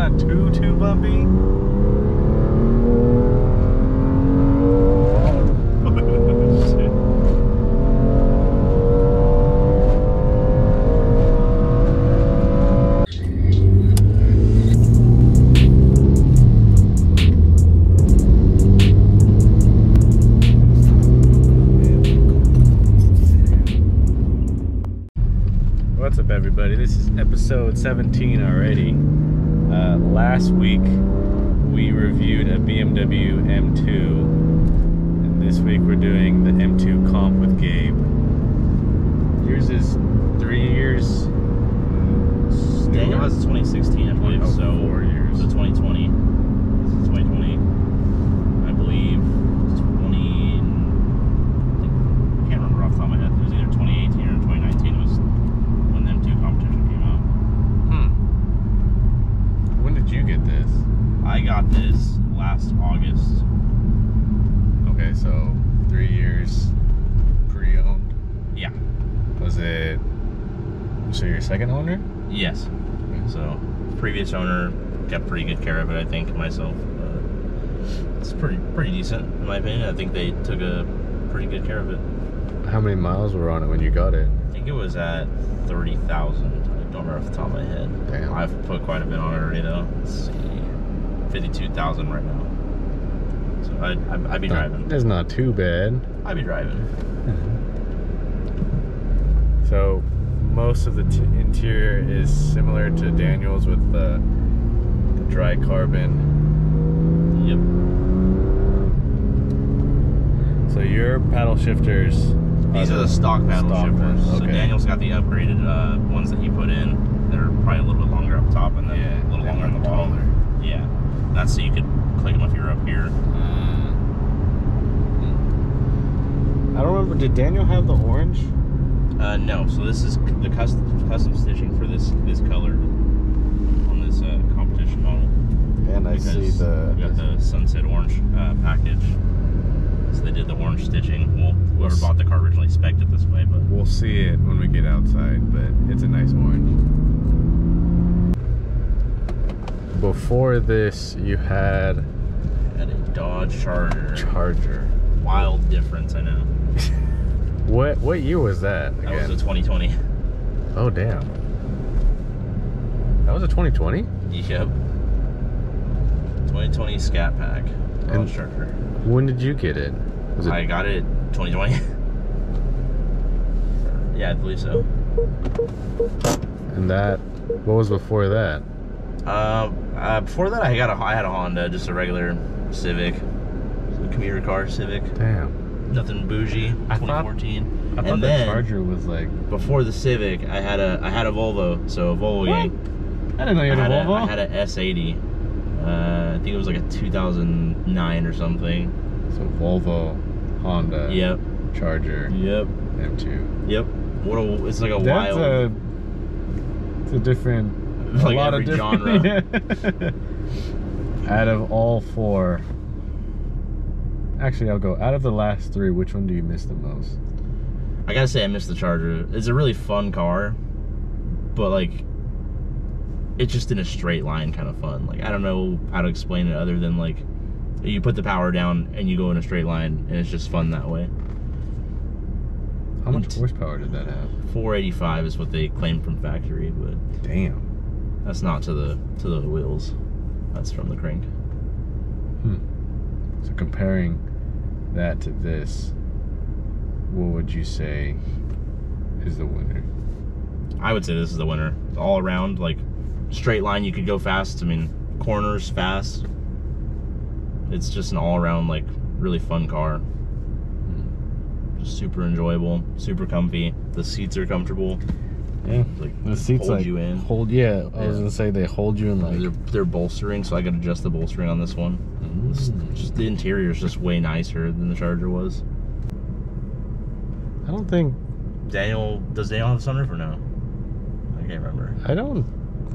not too too bumpy. What's up, everybody? This is episode 17 already. Last week we reviewed a BMW M2, and this week we're doing the M2 comp with Gabe. Yours is three years. Daniel has a 2016, I believe. Oh, so four years. The 2020. This is 2020. I believe 20. I think, I can't remember off the top of my head. It was either 2018 or 2019 was when the M2 competition came out. Hmm. When did you get this? I got this last August. Okay, so three years pre-owned. Yeah. Was it? So your second owner? Yes. So previous owner kept pretty good care of it. I think myself. Uh, it's pretty pretty decent in my opinion. I think they took a pretty good care of it. How many miles were on it when you got it? I think it was at 30,000. I don't remember off the top of my head. Damn. I've put quite a bit on it already though. Let's see. 52,000 right now. So I'd, I'd, I'd be driving. That's not too bad. I'd be driving. So most of the t- interior is similar to Daniel's with the, the dry carbon. Yep. So your paddle shifters. These are the stock paddle stock shifters. ones, So. Daniel's got the upgraded uh, ones that he put in. They're probably a little bit longer up top and then Yeah, a little longer on the bottom. taller. Yeah. That's so you could click them if you're up here. I don't remember. Did Daniel have the orange? Uh, no, so this is the custom custom stitching for this this color on this uh, competition model. And I see the. we got the sunset orange uh, package. So they did the orange stitching. Well, whoever Yes. bought the car originally spec'd it this way, but We'll see it when we get outside, but it's a nice orange. Before this, you had had a Dodge Charger. Charger. Wild difference, I know. What what year was that That again? was a 2020. oh damn. That was a 2020. Yep. 2020 Scat Pack. Dodge And- Charger. When did you get it? Was it I got it 2020. yeah, I believe so. and that? What was before that? Uh, uh, before that, I got a I had a Honda, just a regular Civic, a commuter car Civic, Damn. Nothing bougie. I thought- 2014. I thought the Charger was like. before the Civic, I had a I had a Volvo, so a Volvo What? I didn't know you I had a Volvo. a, I had a S80. Uh, I think it was like a 2009 or something. so Volvo, Honda, Yep. Charger, Yep. M2. Yep. What a it's like a That's wild. a. It's a different. Like a lot every of different. genre. out of all four. Actually, I'll go. Out of the last three, which one do you miss the most? I gotta say, I miss the Charger. It's a really fun car, but like, it's just in a straight line kind of fun. Like, I don't know how to explain it other than like, you put the power down and you go in a straight line, and it's just fun that way. How much horsepower did that have? 485 is what they claim from factory, but Damn. that's not to the to the wheels. That's from the crank. Hmm. So comparing that to this, what would you say is the winner? I would say this is the winner. All around, like straight line, you could go fast. I mean, corners fast. It's just an all around like really fun car. Hmm. Just super enjoyable, super comfy. The seats are comfortable. Yeah. Like The seats hold like you in. hold. Yeah, I was gonna say they hold you in like. they're, they're bolstering, so I could adjust the bolstering on this one. It's just the interior is just way nicer than the Charger was. I don't think. Daniel, does Daniel have a sunroof or no? I can't remember. I don't.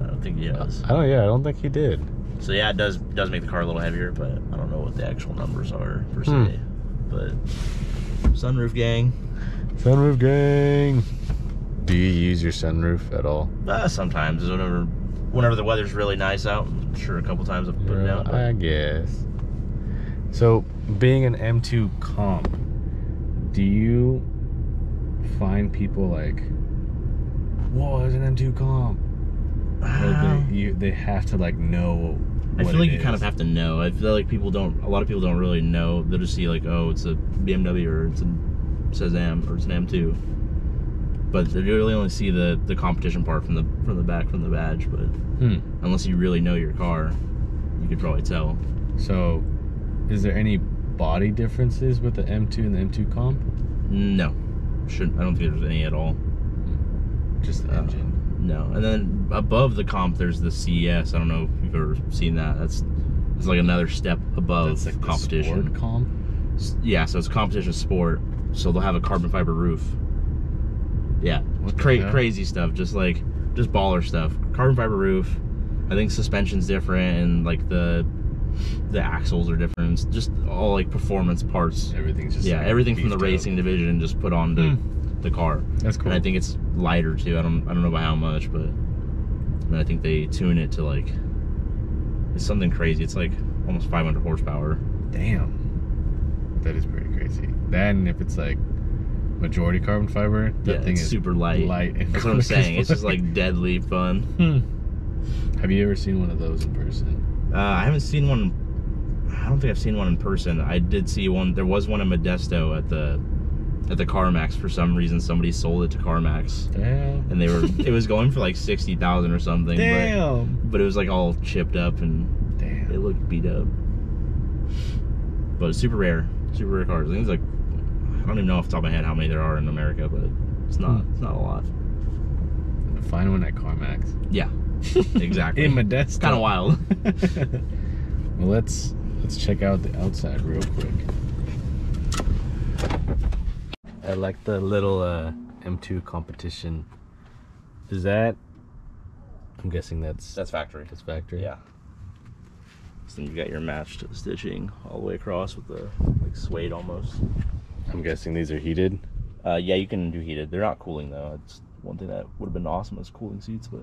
I don't think he does. I don't. Yeah, I don't think he did. So yeah, it does does make the car a little heavier, but I don't know what the actual numbers are per se. Hmm. But sunroof gang, Sunroof gang. Do you use your sunroof at all? uh, sometimes whenever whenever the weather's really nice out. I'm sure a couple times I've put it Yeah, down. but- I guess. So, being an M2 comp, do you find people like, whoa, there's an M2 comp? Um, they, you, they have to like know. I feel like you kind of have to know. I feel like people don't. A lot of people don't really know. They'll just see like, oh, it's a BMW or it's a it says M or it's an M2. But they really only see the the competition part from the from the back from the badge. But Hmm. unless you really know your car, you could probably tell. So, is there any body differences with the M2 and the M2 comp? No, shouldn't. I don't think there's any at all. Just the Uh, engine. No, and then above the comp, there's the CS. I don't know if you've ever seen that. That's it's like another step above That's like the competition. sport comp. Yeah, so it's competition sport. So they'll have a carbon fiber roof. Yeah, cra- crazy stuff. Just like just baller stuff. Carbon fiber roof. I think suspension's different and like the the axles are different. It's just all like performance parts. Everything's just yeah, like, everything from the beefed up. racing division just put on the, the car. That's cool. And I think it's lighter too. I don't I don't know by how much, but and I think they tune it to like it's something crazy. It's like almost 500 horsepower. Damn. That is pretty crazy. Then if it's like majority carbon fiber, that yeah, thing it's is super light. light That's what I'm saying. It's just like deadly fun. Hmm. Have you ever seen one of those in person? Uh, I haven't seen one. I don't think I've seen one in person. I did see one. There was one in Modesto at the at the CarMax. For some reason, somebody sold it to CarMax, Damn. and they were it was going for like sixty thousand or something. Damn. But, but it was like all chipped up and Damn. it looked beat up. But super rare, super rare cars. I think it's like I don't even know off the top of my head how many there are in America, but it's not Hmm. it's not a lot. Find one at CarMax. Yeah, exactly. In Modesto. it's kind of wild. well, let's let's check out the outside real quick. I like the little uh, M2 competition. Is that? I'm guessing that's That's factory. that's factory. Yeah. So then you got your matched stitching all the way across with the like suede almost. I'm guessing these are heated. Uh, yeah, you can do heated. They're not cooling though. It's one thing that would have been awesome is cooling seats, but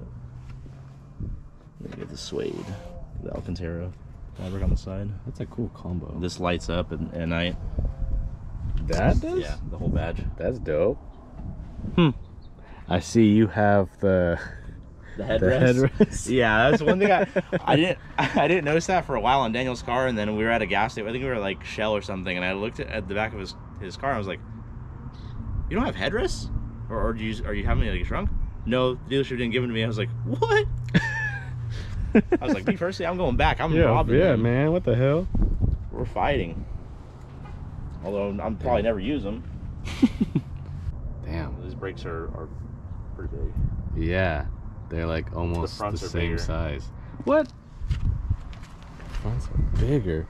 then you get the suede, the Alcantara fabric on the side. That's a cool combo. This lights up at, at night. that does. Yeah, the whole badge. That's dope. Hmm. I see you have the The the headrest. headrest. Yeah, that's one thing I I didn't I didn't notice that for a while on Daniel's car, and then we were at a gas station. I think we were like Shell or something, and I looked at, at the back of his his car. and I was like, "You don't have headrests, or, or do you are you having it like a shrunk?" No, the dealership didn't give them to me. I was like, "What?" I was like, "Me personally, I'm going back. I'm yeah, robbing yeah, them. man. What the hell? We're fighting." Although I'm probably never use them. Damn. These brakes are, are pretty big. Yeah, they're like almost the, fronts are same bigger. size. What? Fronts are bigger.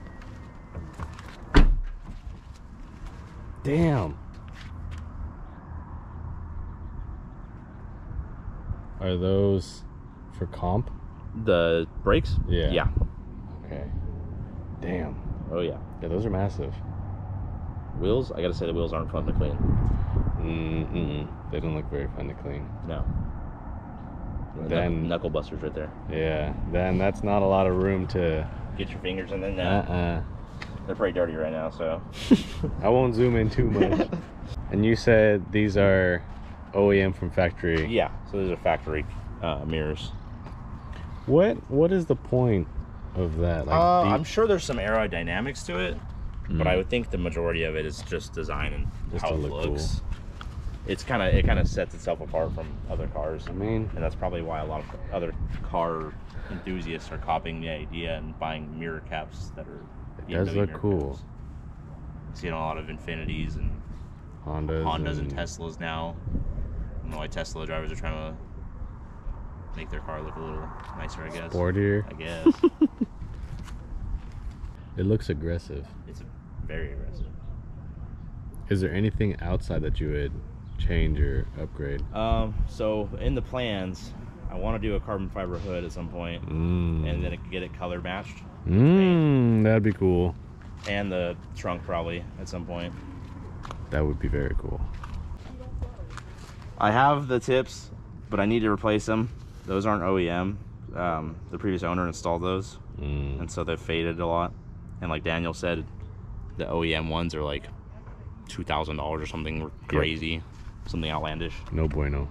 Damn. Are those for comp? The brakes? Yeah. Yeah. Okay. Damn. Oh yeah. Yeah, those are massive. Wheels? I gotta say the wheels aren't fun to clean. Mm-mm. They don't look very fun to clean. No. Then- knuckle busters right there. Yeah. Then that's not a lot of room to. Get your fingers in there. No, Uh-uh. they're pretty dirty right now. So. I won't zoom in too much. and you said these are OEM from factory. yeah. So these are factory uh, mirrors. What What is the point of that? Like, uh, you- I'm sure there's some aerodynamics to it, but Mm. I would think the majority of it is just design and Just how it look looks. It's kind of it kind of sets itself apart from other cars, I mean, and that's probably why a lot of other car enthusiasts are copying the idea and buying mirror caps that are. It does look cool. caps. Seeing a lot of Infinitis and Hondas. Hondas and Teslas now. I don't know why Tesla drivers are trying to make their car look a little nicer, I guess. Sportier. I guess. It looks aggressive. it's very aggressive. Is there anything outside that you would change or upgrade? Um, so in the plans, I want to do a carbon fiber hood at some point, Mm. and then get it color matched, Mm, that'd be cool. and the trunk probably at some point. That would be very cool. I have the tips, but I need to replace them. Those aren't OEM. um, the previous owner installed those, Mm. and so they've faded a lot. And like Daniel said, the OEM ones are like two thousand dollars or something crazy, something outlandish. No bueno.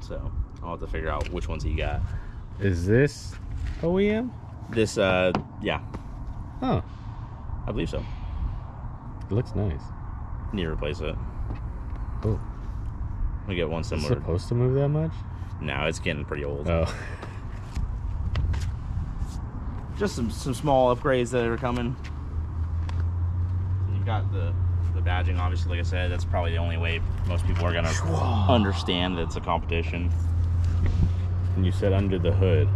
So I'll have to figure out which ones he got. Is this OEM? This, uh, yeah, Huh. I believe so. It looks nice. Need to replace it. Oh. We get one Is it similar. supposed to move that much? No, it's getting pretty old. Oh. Just some some small upgrades that are coming. You've got the the badging, obviously. Like I said, that's probably the only way most people are gonna understand that it's a competition. And you said under the hood,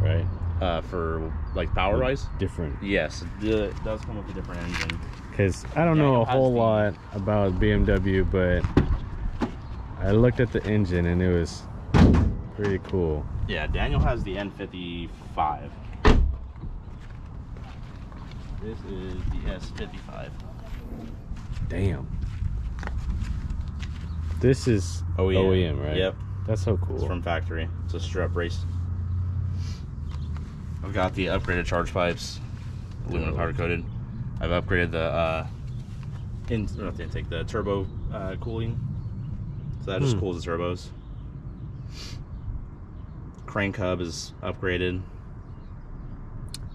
right? Uh, for like power wise, Different. yes, the- it does come with a different engine. Because I don't know a whole lot about BMW, but I looked at the engine and it was pretty cool. Yeah, Daniel has the N55. This is the S55. Damn. This is OEM, OEM right? Yep. That's so cool. It's from factory. It's a strut brace. I've got the upgraded charge pipes, aluminum Oh. powder coated. I've upgraded the uh, in not the intake, the turbo uh, cooling. So that just Hmm. cools the turbos. Crank hub is upgraded.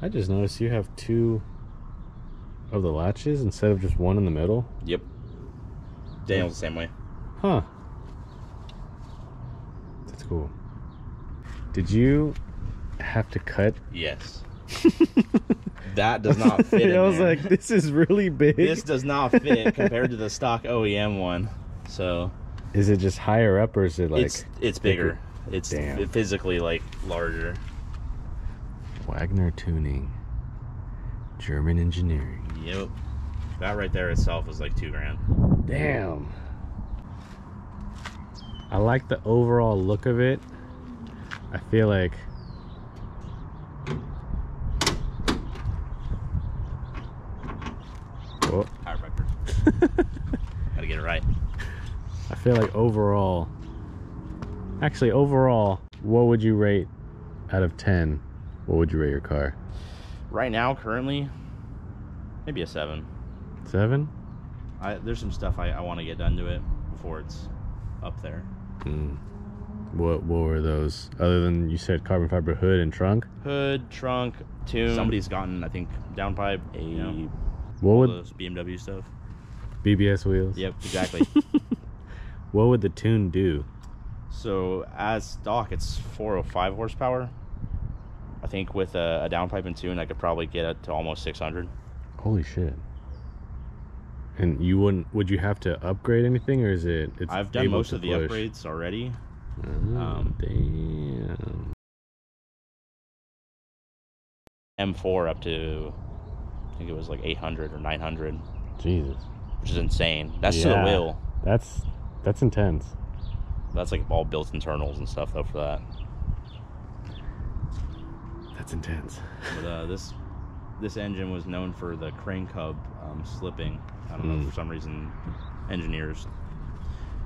I just noticed you have two of the latches instead of just one in the middle. Yep. Daniel's the same way. Huh. That's cool. Did you have to cut? Yes. that does not fit. I was there. like, this is really big. this does not fit compared to the stock OEM one. So Is it just higher up or is it like it's it's bigger. It's Damn. physically like larger. Wagner tuning? German engineering. Yep. That right there itself was like two grand. Damn. I like the overall look of it. I feel like Oh. Gotta get it right. I feel like overall Actually overall, what would you rate out of 10? What would you rate your car? Right now, currently, maybe a seven. 7? I, there's some stuff I, I want to get done to it before it's up there. Mm. What what were those? Other than you said carbon fiber hood and trunk? Hood, trunk, tune. Somebody's gotten, I think, downpipe, a you know, What would those BMW stuff. BBS wheels? Yep, exactly. What would the tune do? So as stock, it's 405 horsepower. I think with a, a downpipe and tune, I could probably get it to almost 600. Holy shit. And you wouldn't would you have to upgrade anything or is it it's I've done most of the upgrades already. Oh, Um, damn. M4 up to, I think it was like 800 or 900, Jesus. which is insane. That's to the wheel. That's that's intense. That's like all built internals and stuff though for that. That's intense. But uh, this this engine was known for the crank hub um, slipping. I don't know Mm. for some reason engineers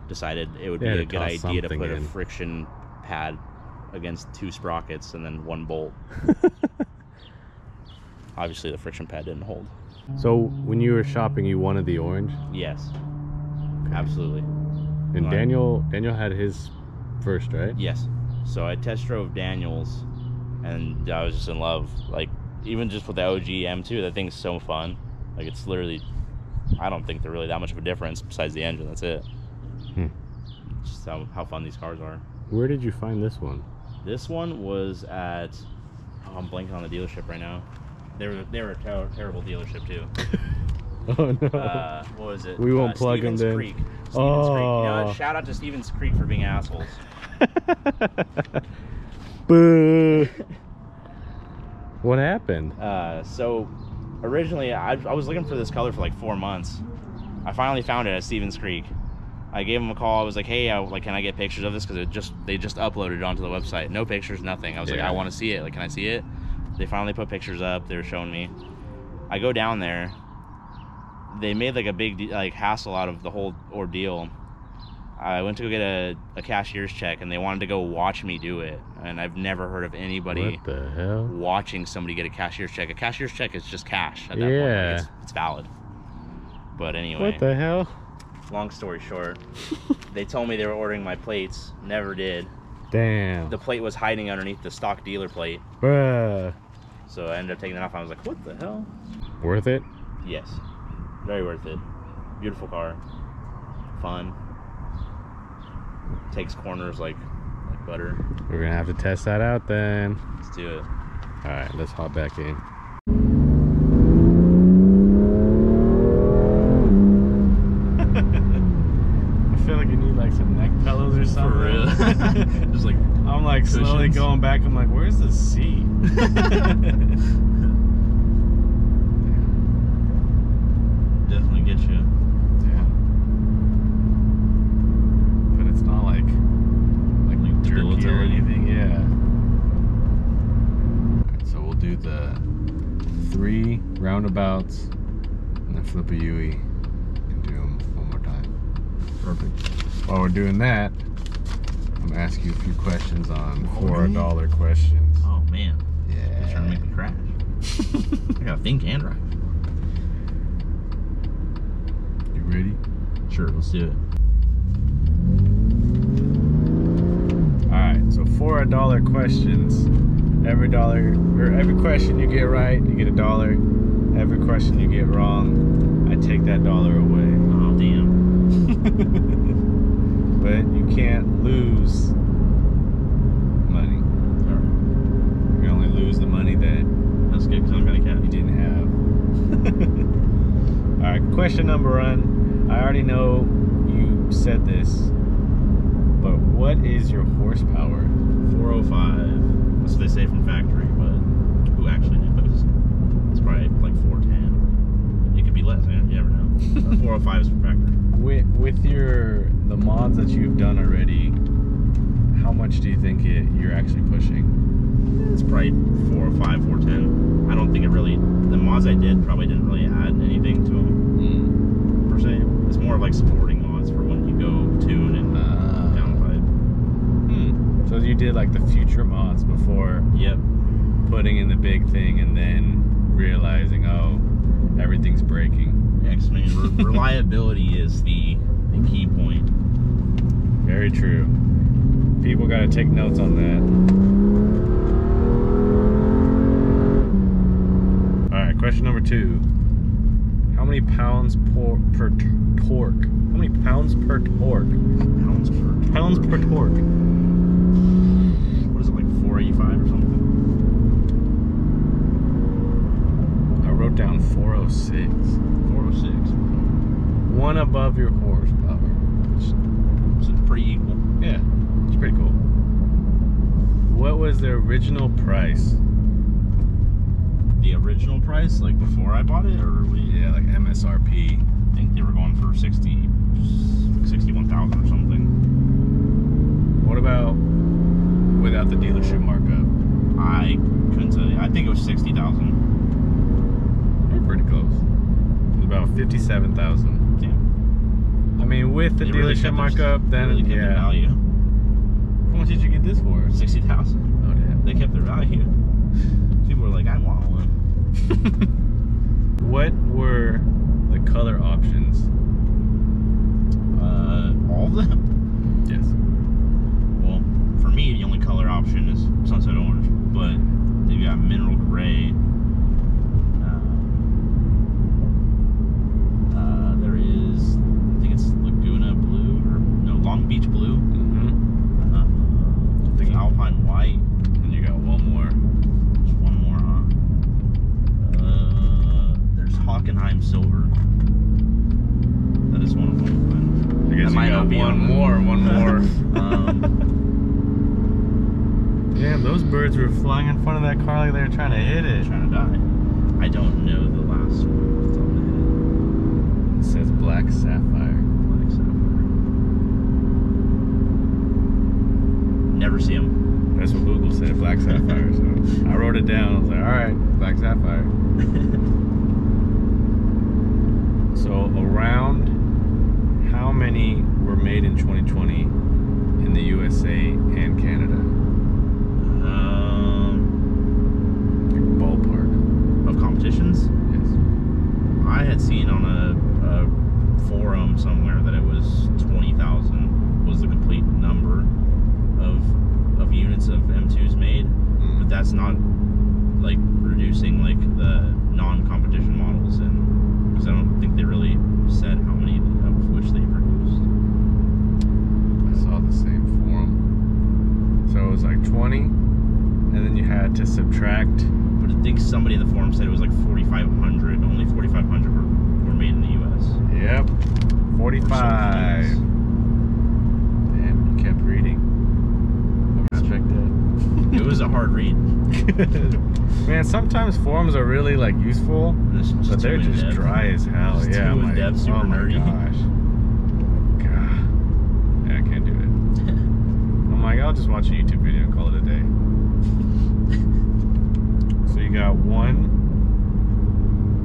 decided it would be a good idea to put a friction pad against two sprockets and then one bolt. Obviously, the friction pad didn't hold. So when you were shopping you wanted the orange? Yes, absolutely. And Daniel Daniel had his first, right? Yes. So I test drove Daniels, and I was just in love. Like even just with the OG M2, that thing's so fun. Like it's literally, I don't think they're really that much of a difference besides the engine. That's it. Hmm. Just how, how fun these cars are. Where did you find this one? This one was at, oh, I'm blanking on the dealership right now. They were they were a ter- terrible dealership too. Oh no. Uh, what was it? We won't uh, plug Stevens then. Creek. Stevens Creek. You know, Oh. shout out to Stevens Creek for being assholes. Boo. what happened? Uh, so originally, I, I was looking for this color for like four months. I finally found it at Stevens Creek. I gave him a call. I was like, "Hey, I, like, can I get pictures of this? Because it just they just uploaded it onto the website. No pictures, nothing. I was like, I want to see it. Like, can I see it? They finally put pictures up. They were showing me. I go down there. They made like a big like hassle out of the whole ordeal. I went to go get a, a cashier's check, and they wanted to go watch me do it. And I've never heard of anybody What the hell? watching somebody get a cashier's check. A cashier's check is just cash at that Yeah. point. Like, it's, it's valid. But anyway, What the hell? long story short, they told me they were ordering my plates. Never did. Damn. The plate was hiding underneath the stock dealer plate. Bruh. So I ended up taking it off. I was like, what the hell? Worth it? Yes. Very worth it. Beautiful car. Fun. Takes corners like like butter. We're gonna have to test that out then. Let's do it. All right, let's hop back in. I feel like you need like some neck pillows or something. For real. Just like I'm like slowly going back. I'm like, where's the seat? definitely get you. Yeah. But it's not like like, Like jerky or debilitating. anything. Yeah. Alright, so we'll do the three roundabouts and flip a UE and do them one more time. Perfect. While we're doing that, I'm gonna ask you a few questions on Oh, four really? questions. Oh man. You're Yeah. trying to make me crash. I gotta think and drive. You ready? Sure, let's do it. All right, so for a dollar questions, every dollar or every question you get right, you get a dollar. Every question you get wrong, I take that dollar away. Oh damn. but you can't lose money. You can only lose the money that That's good because I'm going to a cat. you didn't have. All right, question number one. I already know you said this, but what is your horsepower? 405. That's what they say from factory, but who actually knows? It's probably like 410. It could be less, man. You never know. Uh, 405 is factory. With, with your the mods that you've done already, how much do you think it, you're actually pushing? It's probably 405, 410. I don't think it really. The mods I did probably didn't really add anything to them per se. It's more of like supporting mods for when you go tune and Ah. downpipe. Hmm. So you did like the future mods before Yep. putting in the big thing, and then realizing, oh, everything's breaking. Yeah, 'cause, I mean, re- reliability is the, the key point. Very true. People got to take notes on that. All right, question number two. How many pounds per, per t- torque? How many pounds per torque? Pounds per Pounds per torque. What is it like 485 or something? Down 406. 406. One above your horsepower. So it's pretty equal. yeah, it's pretty cool. What was the original price? The original price, like before I bought it, or we Yeah, like MSRP. I think they were going for 60, 61,000 or something. What about without the dealership markup? I couldn't tell you. I think it was 60,000. We're pretty close. It was about fifty-seven thousand. Damn. I mean, with the They dealership their- markup, then really yeah. value. How much did you get this for? 60,000. Oh damn. They kept their value. People were like, I want one. what were the color options? Uh, all of them? Yes. Well, for me, the only color option is sunset orange, but they've got mineral gray. Uh, uh, there is, I think it's Laguna blue or no Long Beach blue. Mm-hmm. Uh, there's Alpine white. And you got one more. There's one more, huh? Uh, there's Hockenheim silver. That is one of them. I guess That might got not be one on more. One more. um, Damn, those birds were flying in front of that car like they were trying to hit it. trying to die. I don't know the last one. off the top of my head. It says. Black Sapphire. Never see them. That's what Google said, black sapphire. so I wrote it down. I was like, all right, black sapphire. So around how many were made in 2020 in the USA and Canada? Um, ballpark. of competitions, Yes. I had seen on a forum somewhere that it was twenty thousand was the complete number of of units of M2s made, but that's not like reducing like the non-competition models and because I don't think they really said how many of which they produced. I saw the same forum. So it was like 20, and then you had to subtract. But I think somebody in the forum said it was like 4,500. Only 4,500 were, were made in the U.S. Yep. 45. Damn, you kept reading. I respect that. It was a hard read. Man, sometimes forums are really like useful, but they're just in-depth. dry as hell. Just yeah, like, in-depth, super oh my nerdy. gosh. God. Yeah, I can't do it. I'm like, I'll just watch a YouTube video and call it a day. So you got one,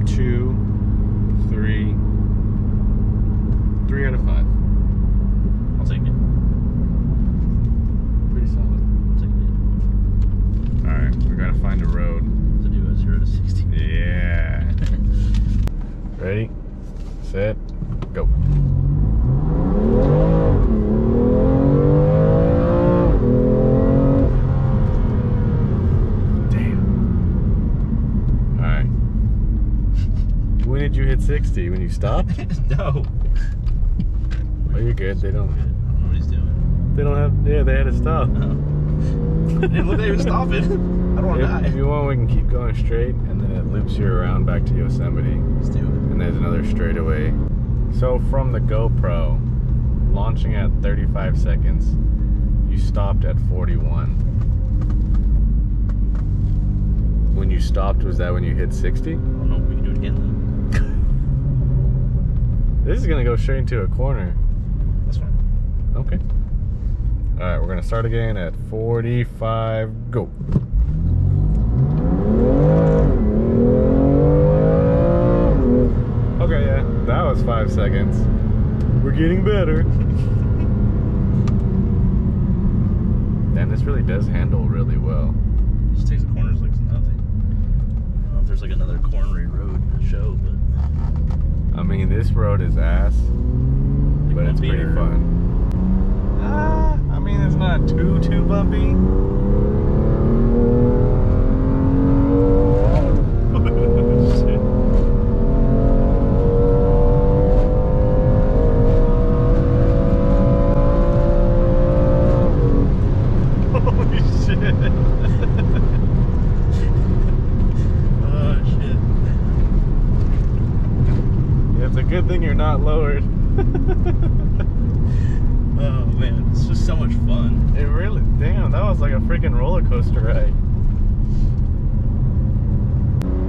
two, three, three out of five. I'll take it. Pretty solid. I'll take it. All right, we gotta find a road. To do a zero to sixty. Yeah. Ready, set, go. Damn. All right. When did you hit 60? When you stopped? no. Oh, you're good. They don't. don't know what he's doing. They don't have. Yeah, they had to stop. Oh. I didn't look at him stopping. I don't want to If, die. if you want, we can keep going straight, and then it loops you around back to Yosemite. Let's do it. and there's another straightaway. So from the GoPro, launching at 35 seconds, you stopped at 41. When you stopped, was that when you hit 60? I don't know if we can do it again This is gonna go straight into a corner. That's fine. Okay. All right, we're gonna start again at 45. Go. Okay, yeah, that was five seconds. We're getting better. Damn, this really does handle really well. Just takes the corners like nothing. I don't know if there's like another cornery road to show, but I mean, this road is ass, but it's pretty fun. Ah, mean, it's not too too bumpy. Shit. Holy shit! Oh shit. Yeah, it's a good thing you're not lowered. Oh man, it's just so much fun. It really, damn, that was like a freaking roller coaster ride.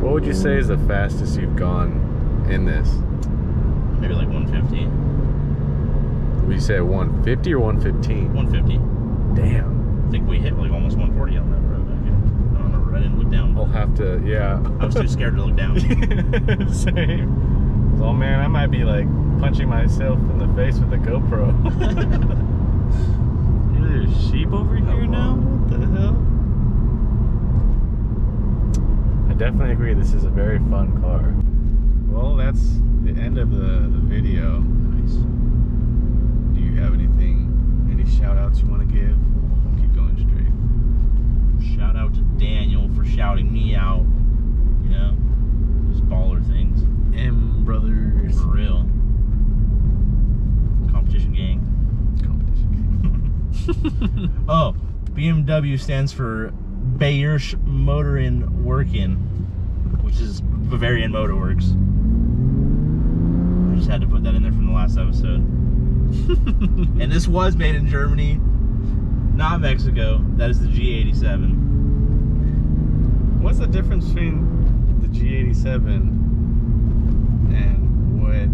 What would you say is the fastest you've gone in this? Maybe like 150. We say 150 or 115? 150. Damn. I think we hit like almost 140 on that road. I I don't remember. I didn't look down. I'll have to, yeah. I was too scared to look down. Same. Oh man, I might be like punching myself in the face with a GoPro. There's sheep over here now? What the hell? I definitely agree this is a very fun car. Well, that's the end of the, the video. nice. Do you have anything, any shout outs you want to give? We'll keep going straight. Shout out to Daniel for shouting me out. You know, just baller things. M Brothers. For real. Competition gang. Competition. Oh, BMW stands for Bayerisch Motorin Working, which is Bavarian Motor Works. I just had to put that in there from the last episode. and this was made in Germany, not Mexico. That is the G87. What's the difference between the G87 and what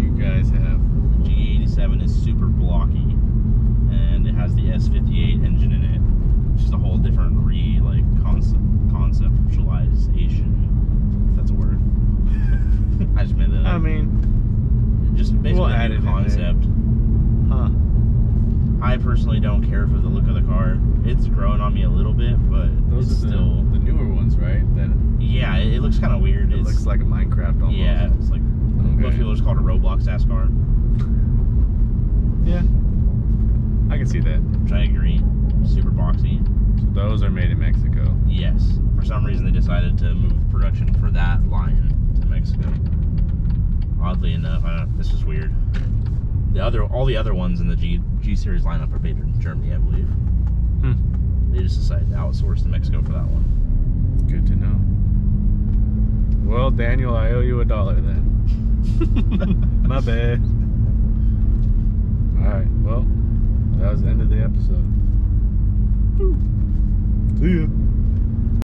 you guys have? G87 is super blocky, and it has the S58 engine just a whole different re like concept conceptualization. If that's a word. I just made that. Up. I mean, just basically we'll a new concept. Huh. I personally don't care for the look of the car. It's grown on me a little bit, but those it's are the, still the newer ones, right? That yeah, it, it looks kind of weird. It it's, looks like a Minecraft almost. Yeah, it's like okay. most people just call it a Roblox ass car. Yeah, I can see that. Which I agree. Super boxy. So those are made in Mexico. Yes. For some reason, they decided to move production for that line to Mexico. Oddly enough, I don't, this is weird. The other, all the other ones in the G G series lineup are made in Germany, I believe. Hmm. They just decided to outsource to Mexico for that one. Good to know. Well, Daniel, I owe you a dollar then. My bad. All right. Well, that was the end of the episode. See ya.